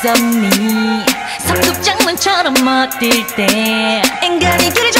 없었니? 석급장문처럼 멋들 때. 인간이 길을